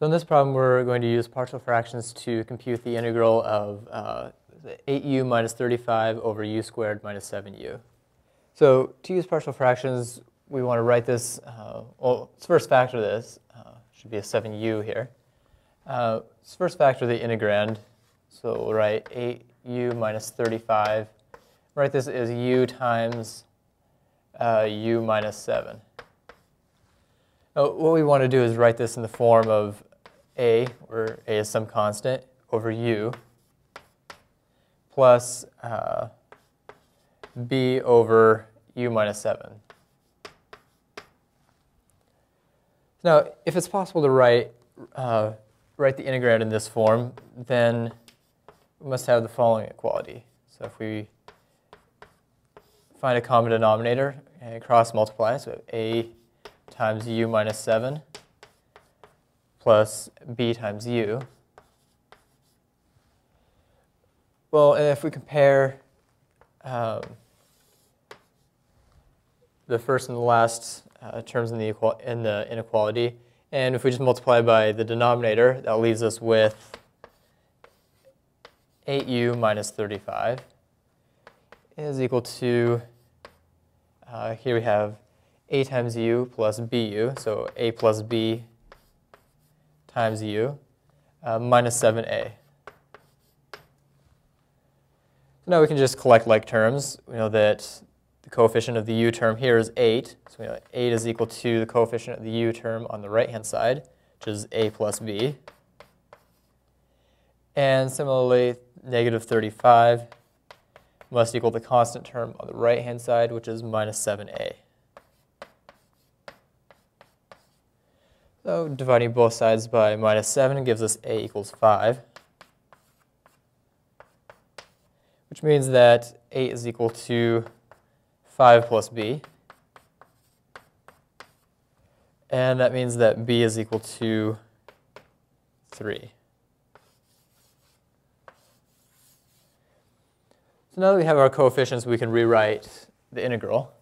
So in this problem, we're going to use partial fractions to compute the integral of uh, 8u minus 35 over u squared minus 7u. So to use partial fractions, we want to write this, uh, well, let's first factor this. Uh, should be a 7u here. Uh, let's first factor the integrand. So we'll write 8u minus 35. Write this as u times uh, u minus 7. Now, what we want to do is write this in the form of a, where a is some constant, over u, plus uh, b over u minus 7. Now, if it's possible to write, uh, write the integrand in this form, then we must have the following equality. So if we find a common denominator and cross multiply, so a times u minus 7 plus b times u. Well, and if we compare um, the first and the last uh, terms in the, in the inequality, and if we just multiply by the denominator, that leaves us with 8u minus 35 is equal to, uh, here we have a times u plus bu, so a plus b times u uh, minus 7a. So now we can just collect like terms. We know that the coefficient of the u term here is 8. So we know 8 is equal to the coefficient of the u term on the right-hand side, which is a plus b. And similarly, negative 35 must equal the constant term on the right-hand side, which is minus 7a. So dividing both sides by minus 7 gives us a equals 5, which means that 8 is equal to 5 plus b. And that means that b is equal to 3. So now that we have our coefficients, we can rewrite the integral.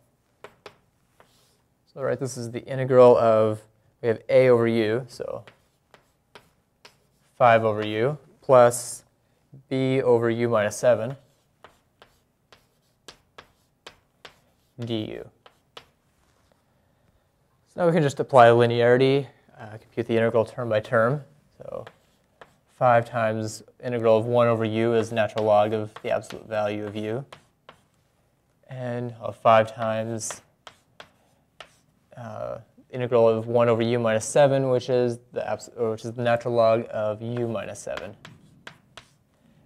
So right, this is the integral of we have a over u, so 5 over u, plus b over u minus 7 du. So now we can just apply linearity, uh, compute the integral term by term. So 5 times integral of 1 over u is natural log of the absolute value of u. And uh, 5 times uh, integral of 1 over u minus 7, which is the which is the natural log of u minus 7.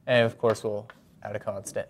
And of course, we'll add a constant.